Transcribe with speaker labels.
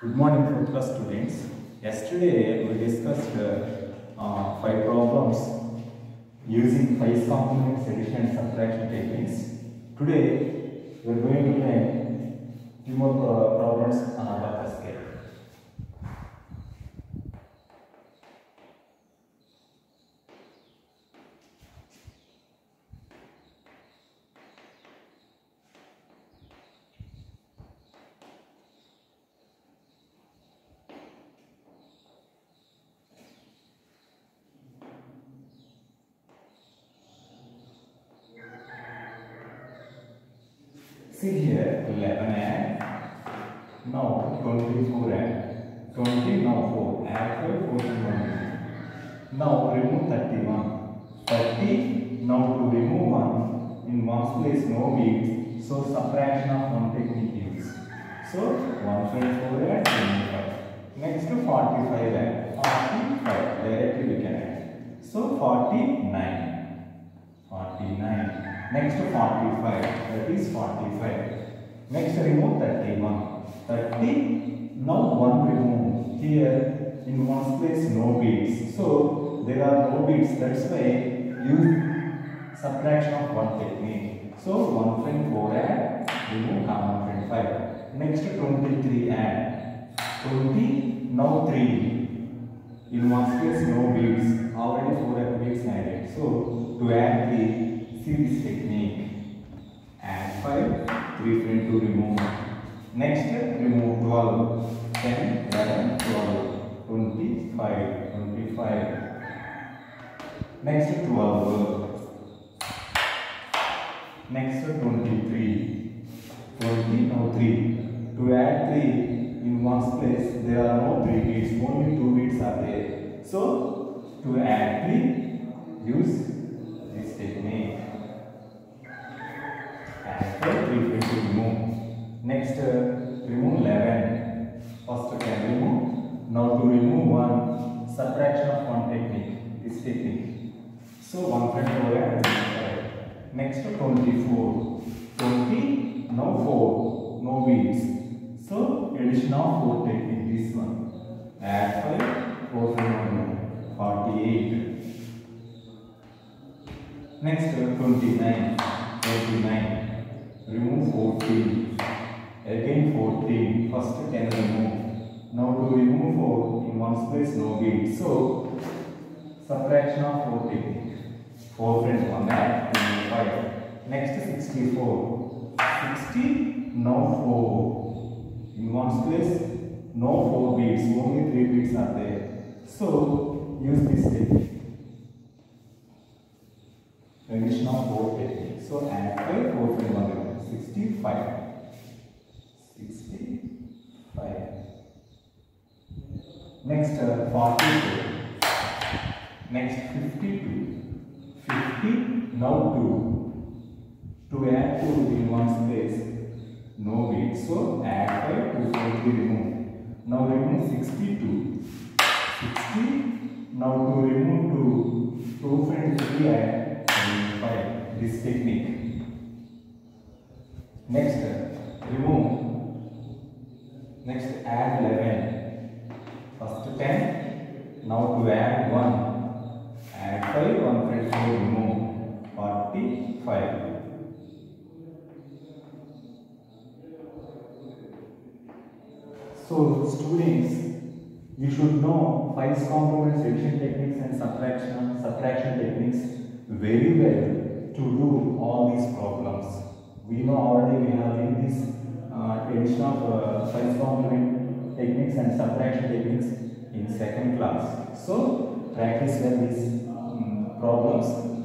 Speaker 1: Good morning, fourth class students. Yesterday we discussed uh, uh, five problems using five complement addition and subtraction techniques. Today we are going to learn two more uh, problems See here 11 and now 24 and 20 now 4 add 5 41 now remove 31 30 now to remove 1 in one's place no beads so subtraction of one technique used so 124 and 25 next to 45 and 45 directly we can add so 49 49 next to 45 that is 45 next remove 31 30 now 1 remove. Here in one place no beads. So there are no beads. That's why use subtraction of one technique. So 1 friend 4 add remove common friend 5 next to 23 add. 20 now 3 in one place no beads. Already 4 are beads added. So to add 3 this technique add 5 3 friend to remove. Next remove 12 10 11 12 25 25 next 12 next 23 20 now 3 to add 3 in one place there are no 3 beats only 2 beats are there. So to add 3 use this technique add 5 3 friend to remove next uh, remove 11 first can remove. Now to remove 1 subtraction of one technique. This technique. So 1 friend over and next to 24 20 now 4 no beats so addition of 4 technique. This one. Add 5 4 friend 48 next uh, 29 29 remove 14 again 14 first 10 remove now to remove 4 in one place no beat so subtraction of 4 technique 4 friends 1 add remove 5 next 64 60 now 4 in one place no 4 beats only 3 beats are there. So use this technique. Addition of 4 technique so add 5 4 friend 1 65 65 next uh, 42 next 52 50 now 2 to add 2 in one place no beat so add 5 to 40 remove. Now remove 62 60 now to remove 2 2 friends 3 add 5 this technique. Next uh, remove Next, add 11. First 10. Now to add 1. Add 5. 1 friend 4 remove. 45. So, students, you should know 5 complement addition techniques and subtraction, subtraction techniques very well to do all these problems. We know already we have in this uh, addition of uh, complement techniques and subtraction techniques in second class. So practice well these um, problems